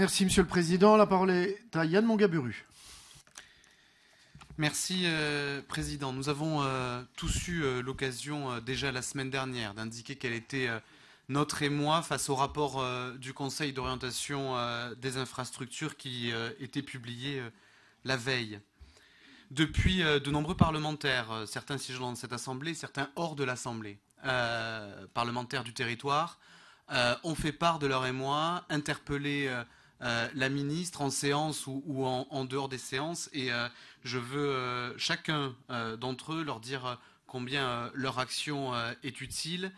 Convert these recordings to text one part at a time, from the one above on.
Merci, Monsieur le Président. La parole est à Yann Mongaburu. Merci, euh, Président. Nous avons euh, tous eu euh, l'occasion déjà la semaine dernière d'indiquer quelle était notre émoi face au rapport du Conseil d'orientation des infrastructures qui était publié la veille. Depuis, de nombreux parlementaires, certains siégeant dans cette Assemblée, certains hors de l'Assemblée, parlementaires du territoire, ont fait part de leur émoi, interpellé euh, la ministre en séance ou, en, dehors des séances. Et euh, je veux euh, chacun d'entre eux leur dire combien leur action est utile.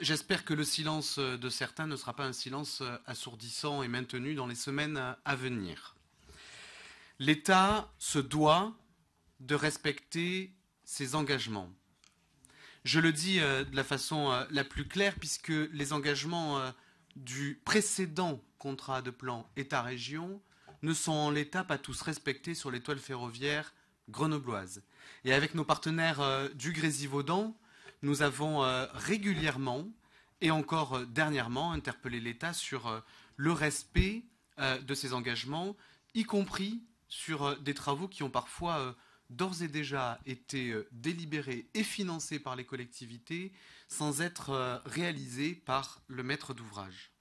J'espère que le silence de certains ne sera pas un silence assourdissant et maintenu dans les semaines à venir. L'État se doit de respecter ses engagements. Je le dis de la façon la plus claire puisque les engagements du précédent contrat de plan État-région ne sont en l'état pas tous respectés sur l'étoile ferroviaire grenobloise. Et avec nos partenaires euh, du Grésivaudan, nous avons euh, régulièrement et encore euh, dernièrement interpellé l'État sur le respect de ses engagements, y compris sur des travaux qui ont parfois d'ores et déjà été délibérés et financés par les collectivités sans être réalisés par le maître d'ouvrage.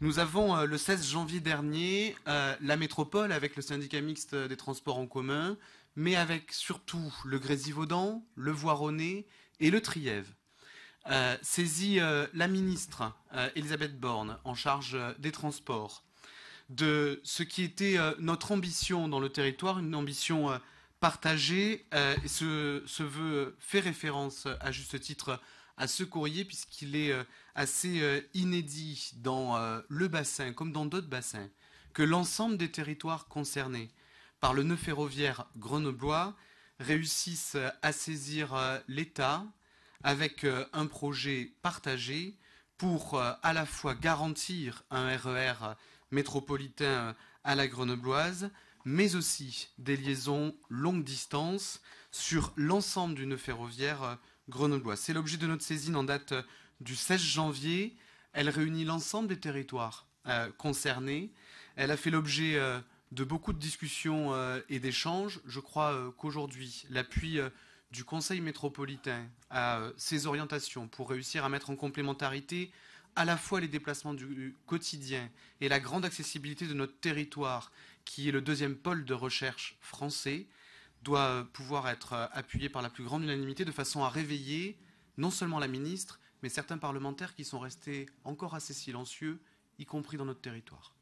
Nous avons euh, le 16 janvier dernier euh, la métropole avec le syndicat mixte des transports en commun, mais avec surtout le Grésivaudan, le Voironnais et le Trièvre. Euh, saisi la ministre Elisabeth Borne en charge des transports de ce qui était notre ambition dans le territoire, une ambition partagée. et ce, ce vœu fait référence à juste titre à ce courrier puisqu'il est euh, assez euh, inédit dans euh, le bassin comme dans d'autres bassins que l'ensemble des territoires concernés par le nœud ferroviaire grenoblois réussissent à saisir l'État avec un projet partagé pour à la fois garantir un RER e métropolitain à la grenobloise, mais aussi des liaisons longue distance sur l'ensemble du nœud ferroviaire grenoblois. C'est l'objet de notre saisine en date euh, du 16 janvier. Elle réunit l'ensemble des territoires euh, concernés. Elle a fait l'objet euh, de beaucoup de discussions et d'échanges. Je crois qu'aujourd'hui, l'appui du Conseil métropolitain à ces orientations pour réussir à mettre en complémentarité à la fois les déplacements du quotidien et la grande accessibilité de notre territoire, qui est le deuxième pôle de recherche français, doit pouvoir être euh, appuyé par la plus grande unanimité de façon à réveiller non seulement la ministre, mais certains parlementaires qui sont restés encore assez silencieux, y compris dans notre territoire.